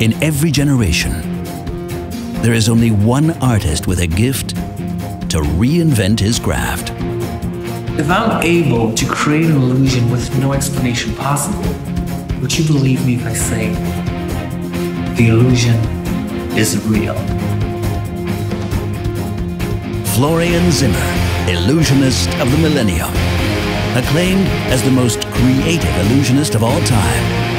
In every generation, there is only one artist with a gift to reinvent his craft. If I'm able to create an illusion with no explanation possible, would you believe me if I say the illusion is real? Florian Zimmer, illusionist of the millennium, acclaimed as the most creative illusionist of all time,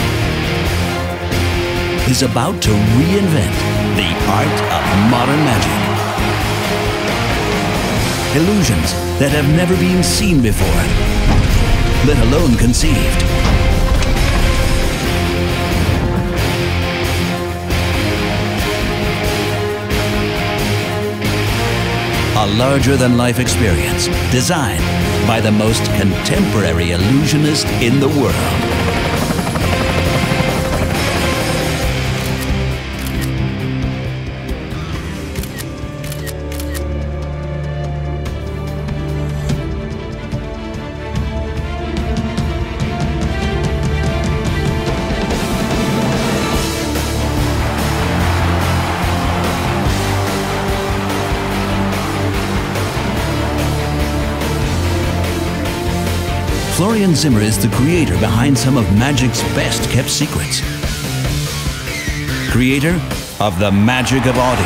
is about to reinvent the art of modern magic. Illusions that have never been seen before, let alone conceived. a larger-than-life experience designed by the most contemporary illusionist in the world. Florian Zimmer is the creator behind some of magic's best kept secrets. Creator of The Magic of Audi.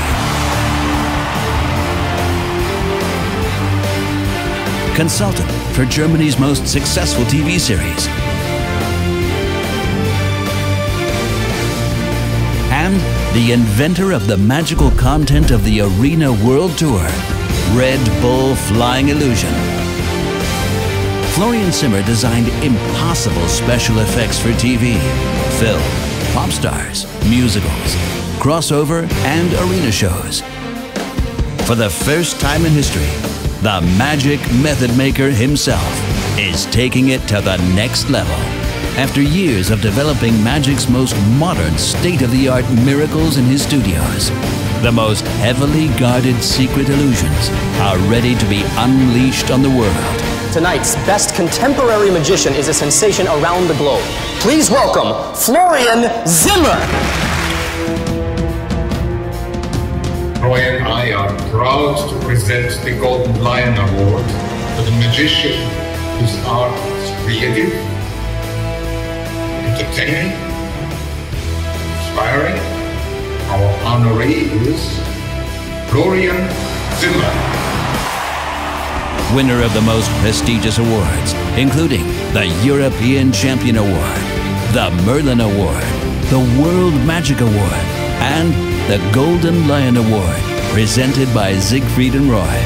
Consultant for Germany's most successful TV series. And the inventor of the magical content of the Arena World Tour, Red Bull Flying Illusion. Florian Zimmer designed impossible special effects for TV, film, pop stars, musicals, crossover, and arena shows. For the first time in history, the magic method maker himself is taking it to the next level. After years of developing magic's most modern, state-of-the-art miracles in his studios, the most heavily guarded secret illusions are ready to be unleashed on the world. Tonight's best contemporary magician is a sensation around the globe. Please welcome Florian Zimmer. Roy and I are proud to present the Golden Lion Award to the magician whose art is creative, entertaining, inspiring. Our honoree is Florian Zimmer winner of the most prestigious awards, including the European Champion Award, the Merlin Award, the World Magic Award, and the Golden Lion Award, presented by Siegfried and Roy.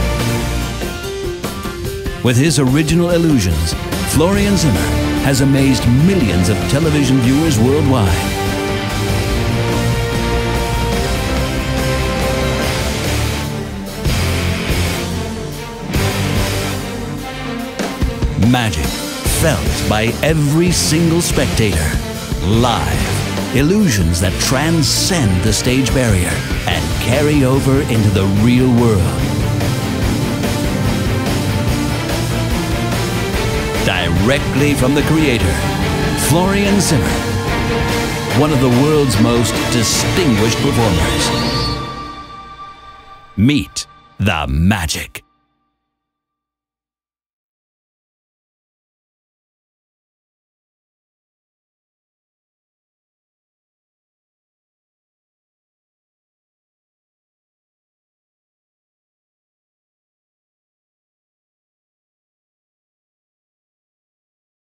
With his original illusions, Florian Zimmer has amazed millions of television viewers worldwide. Magic felt by every single spectator. Live. Illusions that transcend the stage barrier and carry over into the real world. Directly from the creator, Florian Zimmer, one of the world's most distinguished performers. Meet the magic.